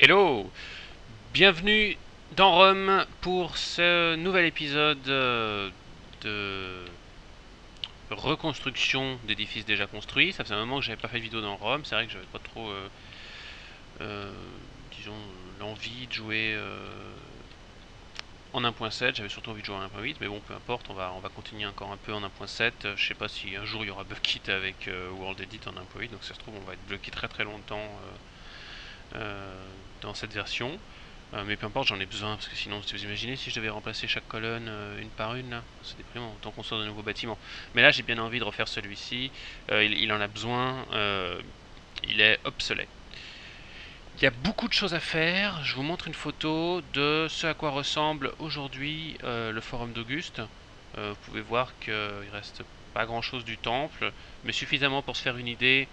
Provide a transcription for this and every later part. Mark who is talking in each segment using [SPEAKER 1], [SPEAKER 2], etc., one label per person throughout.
[SPEAKER 1] Hello Bienvenue dans Rome pour ce nouvel épisode euh, de reconstruction d'édifices déjà construits. Ça faisait un moment que j'avais pas fait de vidéo dans Rome. C'est vrai que j'avais pas trop, euh, euh, disons, l'envie de jouer en 1.7. J'avais surtout envie de jouer en 1.8, mais bon, peu importe. On va, on va continuer encore un peu en 1.7. Je sais pas si un jour il y aura Bucket avec World Edit en 1.8. Donc ça se trouve, on va être bloqué très très longtemps dans cette version. Euh, mais peu importe, j'en ai besoin, parce que sinon, si vous imaginez, si je devais remplacer chaque colonne euh, une par une, c'est déprimant, tant qu'on sort de nouveaux bâtiments. Mais là, j'ai bien envie de refaire celui-ci, euh, il, en a besoin, il est obsolète. Il y a beaucoup de choses à faire, je vous montre une photo de ce à quoi ressemble aujourd'hui le forum d'Auguste. vous pouvez voir qu'il reste pas grand chose du temple, mais suffisamment pour se faire une idée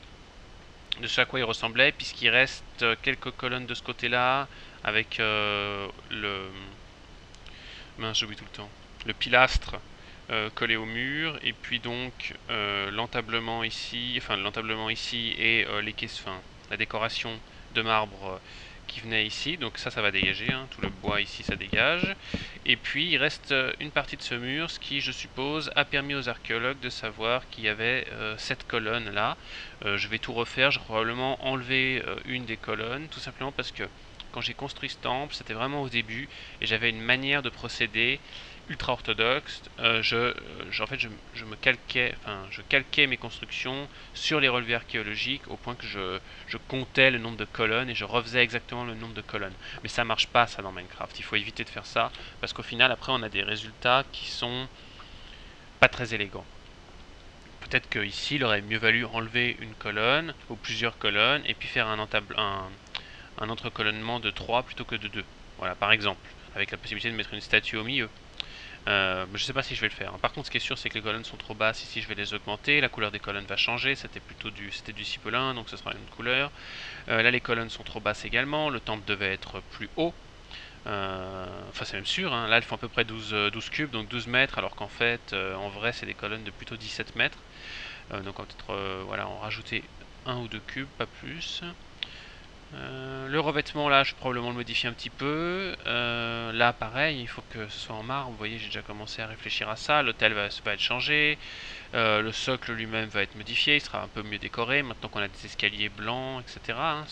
[SPEAKER 1] de ce à quoi il ressemblait, puisqu'il reste quelques colonnes de ce côté-là, avec euh, le... Mince, j'oublie tout le temps. Le pilastre euh, collé au mur, et puis donc euh, l'entablement ici, enfin l'entablement ici et les caisses, enfin, la décoration de marbre qui venait ici, donc ça, ça va dégager, hein. tout le bois ici, ça dégage. Et puis, il reste une partie de ce mur, ce qui, je suppose, a permis aux archéologues de savoir qu'il y avait cette colonne-là. je vais tout refaire, je vais probablement enlever une des colonnes, tout simplement parce que quand j'ai construit ce temple, c'était vraiment au début, et j'avais une manière de procéder ultra orthodoxe. Euh, je, me calquais, enfin, je calquais mes constructions sur les relevés archéologiques au point que je, comptais le nombre de colonnes et je refaisais exactement le nombre de colonnes. Mais ça marche pas ça dans Minecraft. Il faut éviter de faire ça parce qu'au final, après, on a des résultats qui sont pas très élégants. Peut-être qu'ici, il aurait mieux valu enlever une colonne ou plusieurs colonnes et puis faire un, un, un entrecolonnement de 3 plutôt que de 2. Voilà, par exemple, avec la possibilité de mettre une statue au milieu. Euh, je sais pas si je vais le faire. Par contre, ce qui est sûr, c'est que les colonnes sont trop basses. Ici, je vais les augmenter. La couleur des colonnes va changer. C'était plutôt du, c'était du donc ce sera une autre couleur. Euh, là, les colonnes sont trop basses également. Le temple devait être plus haut. Euh, enfin, c'est même sûr. Hein. Là, elles font à peu près 12, 12 cubes, donc 12 mètres, alors qu'en fait, en vrai, c'est des colonnes de plutôt 17 mètres. donc, on va peut-être voilà, en rajouter un ou deux cubes, pas plus. Euh, le revêtement là, je vais probablement le modifier un petit peu. Euh, là, pareil, il faut que ce soit en marbre. Vous voyez, j'ai déjà commencé à réfléchir à ça. L'hôtel va, être changé. Euh, le socle lui-même va être modifié. Il sera un peu mieux décoré. Maintenant qu'on a des escaliers blancs, etc. Hein,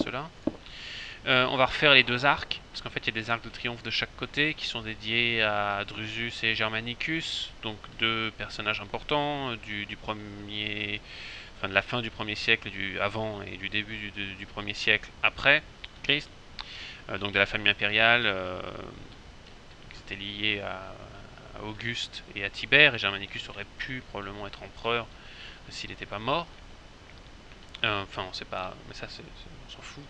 [SPEAKER 1] on va refaire les deux arcs. Parce qu'en fait, il y a des arcs de triomphe de chaque côté qui sont dédiés à Drusus et Germanicus. Donc deux personnages importants du premier de la fin du 1er siècle du avant et du début du, 1er siècle après Christ, euh, donc de la famille impériale euh, qui était liée à, Auguste et à Tibère, et Germanicus aurait pu probablement être empereur s'il n'était pas mort. Euh, enfin, on sait pas, mais ça, on s'en fout,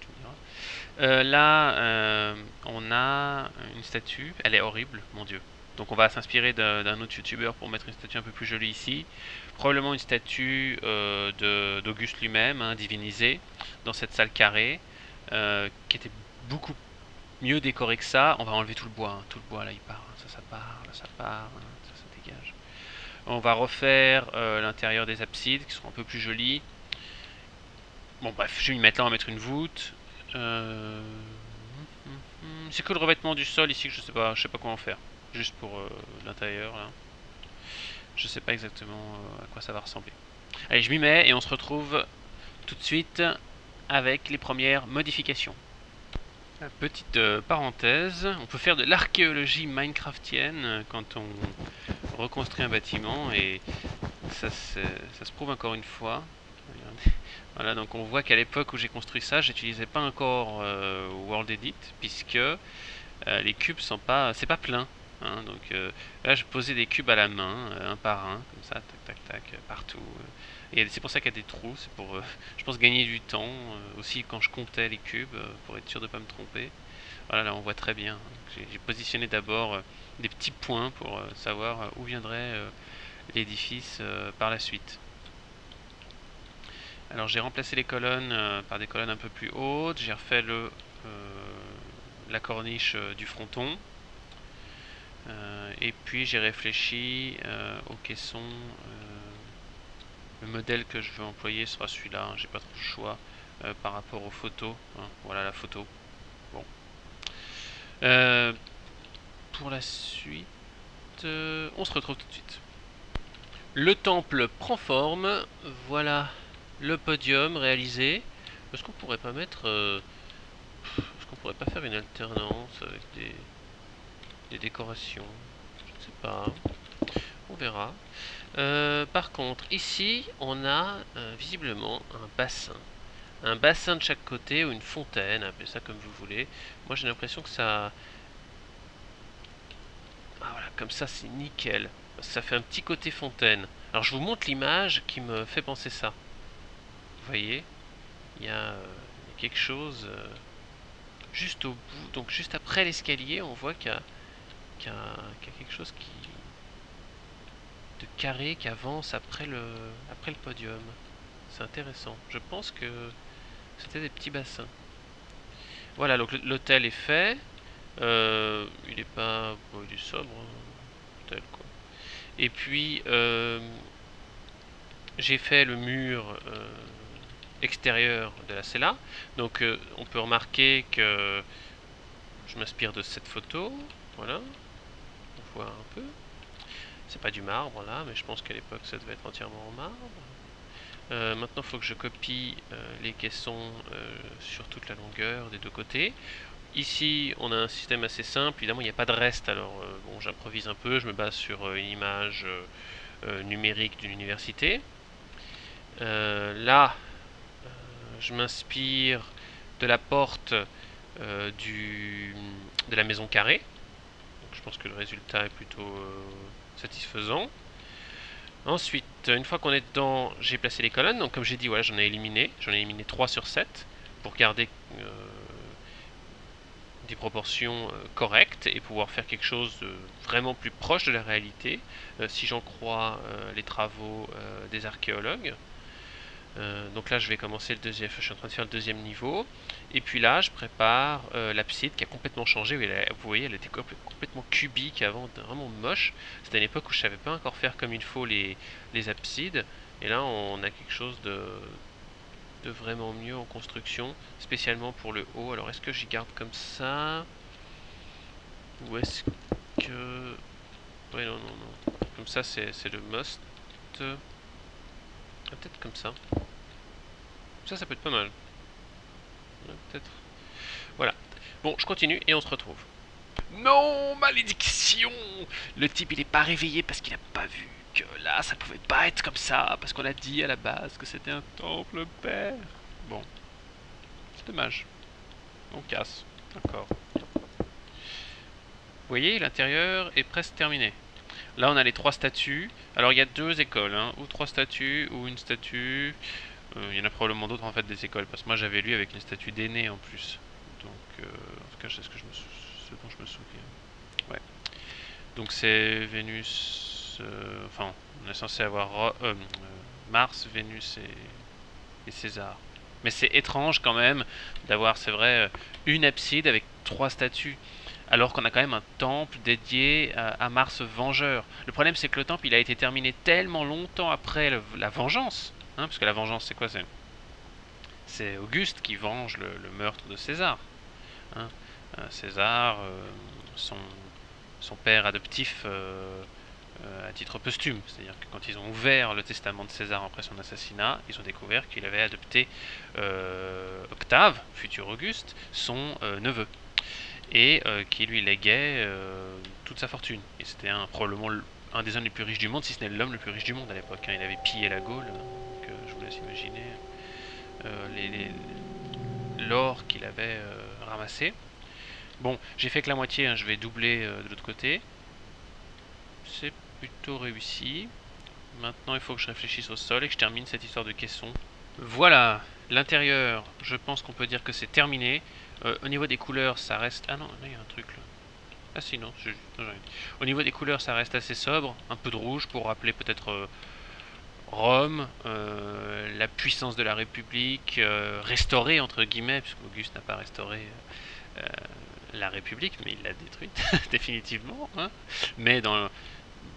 [SPEAKER 1] me là, on a une statue, elle est horrible, mon dieu. Donc on va s'inspirer d'un autre youtubeur pour mettre une statue un peu plus jolie ici. Probablement une statue euh, d'Auguste lui-même, hein, divinisé, dans cette salle carrée, euh, qui était beaucoup mieux décorée que ça. On va enlever tout le bois, hein. tout le bois là il part, hein. ça ça part, là ça part, ça dégage. On va refaire euh, l'intérieur des absides qui seront un peu plus jolies. Bon bref, je vais y mettre là, on va mettre une voûte. C'est que le revêtement du sol ici que je sais pas, je sais pas comment faire juste pour euh, l'intérieur là. Je sais pas exactement euh, à quoi ça va ressembler. Allez, je m'y mets et on se retrouve tout de suite avec les premières modifications. Petite euh, parenthèse, on peut faire de l'archéologie minecraftienne quand on reconstruit un bâtiment et ça, se prouve encore une fois. Voilà, donc on voit qu'à l'époque où j'ai construit ça, j'utilisais pas encore World Edit puisque les cubes sont pas, c'est pas plein. Hein, donc euh, là, je posais des cubes à la main, euh, un par un, comme ça, tac, tac, tac, euh, partout. Et c'est pour ça qu'il y a des trous, c'est pour, je pense, gagner du temps. aussi, quand je comptais les cubes, pour être sûr de ne pas me tromper. Voilà, là, on voit très bien. J'ai positionné d'abord des petits points pour savoir où viendrait l'édifice par la suite. Alors j'ai remplacé les colonnes par des colonnes un peu plus hautes, j'ai refait le, la corniche du fronton, euh, et puis j'ai réfléchi euh, au caisson. Euh, le modèle que je veux employer sera celui-là. Hein, j'ai pas trop le choix par rapport aux photos. Hein. voilà la photo. Bon. Euh, pour la suite, euh, on se retrouve tout de suite. Le temple prend forme. Voilà le podium réalisé. Est-ce qu'on pourrait pas mettre... Euh, est-ce qu'on pourrait pas faire une alternance avec des, des décorations Je ne sais pas. On verra. Euh, par contre, ici, on a euh, visiblement un bassin. Un bassin de chaque côté ou une fontaine, appelez ça comme vous voulez. Moi, j'ai l'impression que ça... Ah voilà, comme ça, c'est nickel. Ça fait un petit côté fontaine. Alors, je vous montre l'image qui me fait penser ça. Vous voyez il y, a, euh, quelque chose juste au bout. Donc, juste après l'escalier, on voit qu'il y, y, a quelque chose qui carré qui avance après le, après le podium. C'est intéressant. Je pense que c'était des petits bassins. Voilà, donc l'hôtel est fait. Euh, il est pas... Bon, il est sobre, hein, quoi. Et puis, euh, j'ai fait le mur euh, extérieur de la cella. Donc, on peut remarquer que je m'inspire de cette photo. Voilà. On voit un peu. C'est pas du marbre là, mais je pense qu'à l'époque ça devait être entièrement en marbre. Euh, maintenant, il faut que je copie euh, les caissons euh, sur toute la longueur des deux côtés. Ici, on a un système assez simple. Évidemment, il n'y a pas de reste. Alors, bon, j'improvise un peu. Je me base sur une image numérique d'une université. là, je m'inspire de la porte de la maison carrée. Je pense que le résultat est plutôt satisfaisant. Ensuite, une fois qu'on est dedans, j'ai placé les colonnes. Donc comme j'ai dit, voilà, j'en ai éliminé. J'en ai éliminé 3 sur 7 pour garder euh, des proportions euh, correctes et pouvoir faire quelque chose de vraiment plus proche de la réalité, euh, si j'en crois les travaux des archéologues. Euh, donc là, je vais commencer le deuxième. Je suis en train de faire le deuxième niveau. Et puis là, je prépare euh, l'abside qui a complètement changé. Vous voyez, elle était complètement cubique avant, vraiment moche. C'était à une époque où je savais pas encore faire comme il faut les, absides. Et là, on a quelque chose de, de vraiment mieux en construction, spécialement pour le haut. Alors, est-ce que j'y garde comme ça? Ou est-ce que... Oui, non, non, non. Comme ça, c'est le must. Peut-être comme ça. Ça, ça peut être pas mal. Peut-être. Voilà. Bon, je continue et on se retrouve. Non, malédiction Le type, il est pas réveillé parce qu'il a pas vu que là, ça pouvait pas être comme ça, parce qu'on a dit à la base que c'était un temple père. Bon. C'est dommage. On casse. D'accord. Vous voyez, l'intérieur est presque terminé. Là, on a les trois statues. Alors, il y a deux écoles, hein. ou trois statues, ou une statue. Euh, il y en a probablement d'autres, en fait, des écoles. Parce que moi, j'avais lu avec une statue d'aîné, en plus. Donc, euh, en tout cas, c'est ce, que je me dont je me souviens. Ouais. Donc, c'est Vénus... Euh, enfin, on est censé avoir Mars, Vénus et César. Mais c'est étrange, quand même, d'avoir, c'est vrai, une abside avec trois statues alors qu'on a quand même un temple dédié à, Mars Vengeur. Le problème, c'est que le temple, a été terminé tellement longtemps après la vengeance, hein, parce que la vengeance, c'est quoi C'est Auguste qui venge le, meurtre de César. Hein. Euh, César, euh, son, son, père adoptif euh, à titre posthume, c'est-à-dire que quand ils ont ouvert le testament de César après son assassinat, ils ont découvert qu'il avait adopté Octave, futur Auguste, son neveu et euh, qui lui léguait euh, toute sa fortune. Et c'était probablement un des hommes les plus riches du monde, si ce n'est l'homme le plus riche du monde à l'époque. Hein. Il avait pillé la Gaule, que je vous laisse imaginer euh, l'or qu'il avait ramassé. Bon, j'ai fait que la moitié, hein, je vais doubler de l'autre côté. C'est plutôt réussi. Maintenant, il faut que je réfléchisse au sol et que je termine cette histoire de caisson. Voilà, l'intérieur, je pense qu'on peut dire que c'est terminé. Euh, au niveau des couleurs, ça reste... Ah non, il y a un truc là. Ah si, non, Au niveau des couleurs, ça reste assez sobre. Un peu de rouge pour rappeler peut-être euh, Rome, euh, la puissance de la République, restaurée entre guillemets, puisque Auguste n'a pas restauré la République, mais il l'a détruite définitivement. Hein. Mais dans,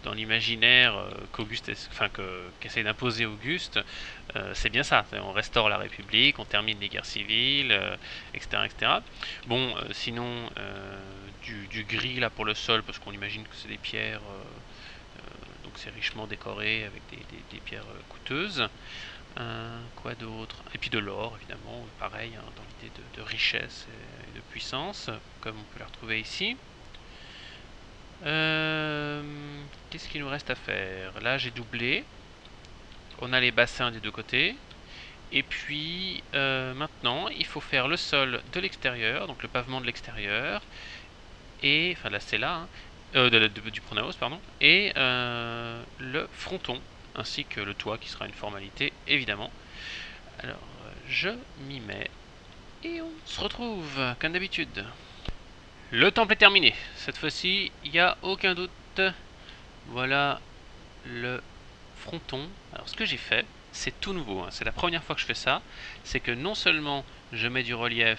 [SPEAKER 1] dans l'imaginaire qu'Auguste, enfin qu'essaie d'imposer Auguste, c'est bien ça. On restaure la République, on termine les guerres civiles, etc., etc. Bon, sinon du, gris là pour le sol parce qu'on imagine que c'est des pierres, donc c'est richement décoré avec des, pierres coûteuses. quoi d'autre? Et puis de l'or, évidemment, pareil, hein, dans l'idée de, richesse et, de puissance, comme on peut la retrouver ici. Euh, qu'est-ce qu'il nous reste à faire? Là, j'ai doublé. On a les bassins des deux côtés. Et puis, euh, maintenant, il faut faire le sol de l'extérieur, donc le pavement de l'extérieur, et, enfin là c'est là, hein, euh, du pronaos, pardon, et le fronton, ainsi que le toit, qui sera une formalité, évidemment. Alors, je m'y mets, et on se retrouve, comme d'habitude. Le temple est terminé. Cette fois-ci, il n'y a aucun doute. Voilà le fronton. Alors ce que j'ai fait, c'est tout nouveau. Hein. C'est la première fois que je fais ça. C'est que non seulement je mets du relief,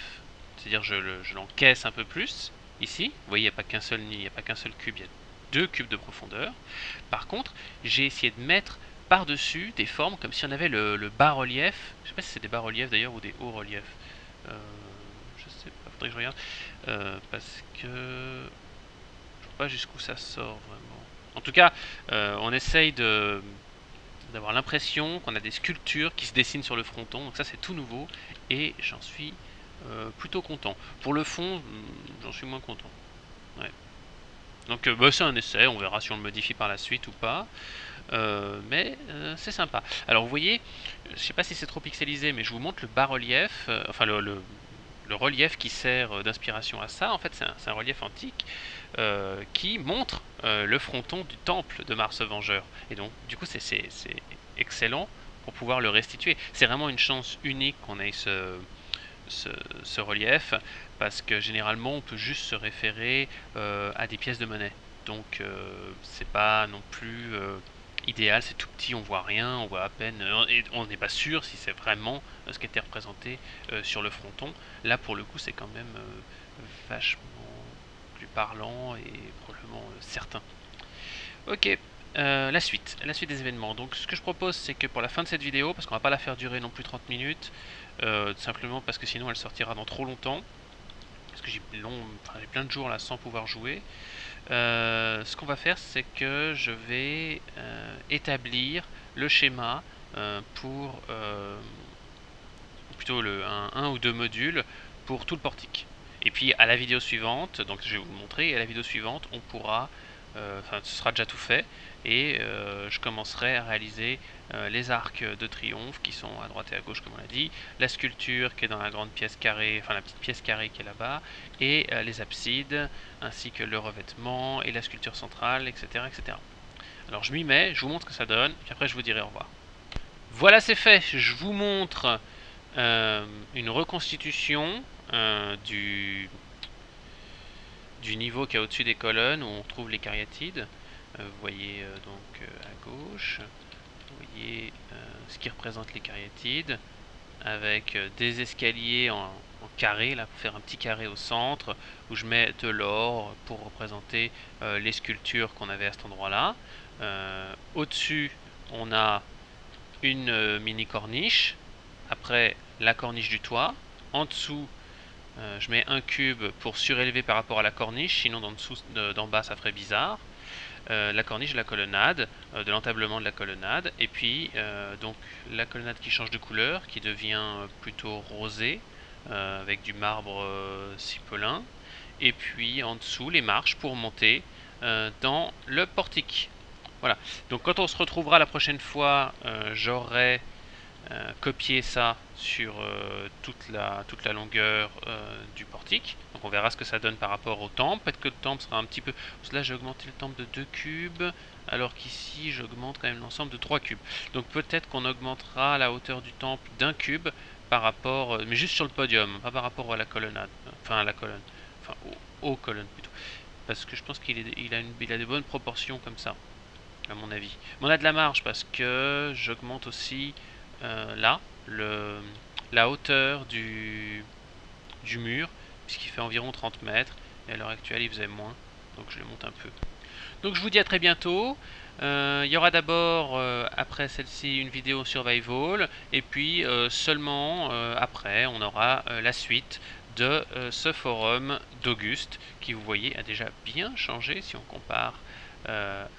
[SPEAKER 1] c'est-à-dire je l'encaisse un peu plus, ici. Vous voyez, il n'y a pas qu'un seul nid, il n'y a pas qu'un seul cube, il y a deux cubes de profondeur. Par contre, j'ai essayé de mettre par-dessus des formes comme si on avait le, bas-relief. Je ne sais pas si c'est des bas-reliefs d'ailleurs ou des hauts-reliefs. Euh, sais pas, faudrait que je regarde. Euh, parce que je vois pas jusqu'où ça sort vraiment. En tout cas, euh, on essaye d'avoir l'impression qu'on a des sculptures qui se dessinent sur le fronton. Donc ça c'est tout nouveau et j'en suis euh, plutôt content. Pour le fond, hmm, j'en suis moins content. Donc bah, c'est un essai, on verra si on le modifie par la suite ou pas. mais c'est sympa. Alors vous voyez, je sais pas si c'est trop pixelisé, mais je vous montre le bas-relief, enfin le relief qui sert euh, d'inspiration à ça, en fait, c'est un, relief antique euh, qui montre euh, le fronton du temple de Mars Vengeur. Et donc, du coup, c'est excellent pour pouvoir le restituer. C'est vraiment une chance unique qu'on ait ce, ce, relief, parce que généralement, on peut juste se référer à des pièces de monnaie. Donc, c'est pas non plus idéal, c'est tout petit, on voit rien, on voit à peine, euh, et on n'est pas sûr si c'est vraiment euh, ce qui était représenté euh, sur le fronton. Là, pour le coup, c'est quand même vachement plus parlant et probablement certain. Ok, la suite, la suite des événements. Donc ce que je propose, c'est que pour la fin de cette vidéo, parce qu'on va pas la faire durer non plus 30 minutes, simplement parce que sinon elle sortira dans trop longtemps, parce que j'ai plein de jours là sans pouvoir jouer, euh, ce qu'on va faire, c'est que je vais euh, établir le schéma euh, pour plutôt le, un, ou deux modules pour tout le portique. Et puis à la vidéo suivante, donc je vais vous le montrer, à la vidéo suivante, on pourra, enfin ce sera déjà tout fait, et je commencerai à réaliser euh, les arcs de triomphe qui sont à droite et à gauche comme on l'a dit, la sculpture qui est dans la grande pièce carrée, enfin la petite pièce carrée qui est là-bas, et euh, les absides, ainsi que le revêtement et la sculpture centrale, etc. etc. Alors je m'y mets, je vous montre ce que ça donne, puis après je vous dirai au revoir. Voilà c'est fait, je vous montre euh, une reconstitution du, du niveau qui est au-dessus des colonnes où on trouve les cariatides. vous voyez donc à gauche, voyez euh, ce qui représente les cariatides avec euh, des escaliers en, carré, là pour faire un petit carré au centre où je mets de l'or pour représenter euh, les sculptures qu'on avait à cet endroit là. Au-dessus on a une mini corniche, après la corniche du toit, en dessous je mets un cube pour surélever par rapport à la corniche, sinon d'en bas ça ferait bizarre. Euh, la corniche la colonnade, euh, de l'entablement de la colonnade, et puis euh, donc la colonnade qui change de couleur, qui devient plutôt rosée, avec du marbre cipolin, et puis en dessous les marches pour monter dans le portique. Voilà, donc quand on se retrouvera la prochaine fois, j'aurai copié ça sur toute, la, toute la longueur du portique. Donc on verra ce que ça donne par rapport au temple. Peut-être que le temple sera un petit peu... Là j'ai augmenté le temple de 2 cubes, alors qu'ici j'augmente quand même l'ensemble de 3 cubes. Donc peut-être qu'on augmentera la hauteur du temple d'un cube par rapport... Euh, mais juste sur le podium, pas par rapport à la colonnade. Enfin à la colonne. Enfin aux, colonnes plutôt. Parce que je pense qu'il il a, une, a des bonnes proportions comme ça, à mon avis. Mais on a de la marge parce que j'augmente aussi euh, là le, la hauteur du, du mur puisqu'il fait environ 30 mètres, et à l'heure actuelle il faisait moins, donc je le monte un peu. Donc je vous dis à très bientôt. Euh, il y aura d'abord, euh, après celle-ci, une vidéo survival, et puis seulement après, on aura la suite de ce forum d'Auguste, qui vous voyez a déjà bien changé si on compare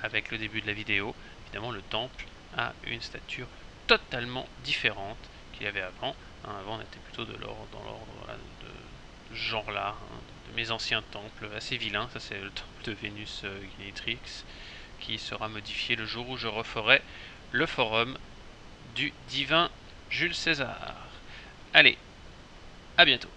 [SPEAKER 1] avec le début de la vidéo. Évidemment, le temple a une stature totalement différente qu'il avait avant. Hein, avant, on était plutôt de l'ordre, dans l'ordre de, ce genre-là, hein, de mes anciens temples assez vilains. Ça, c'est le temple de Vénus Genitrix qui sera modifié le jour où je referai le forum du divin Jules César. Allez, à bientôt.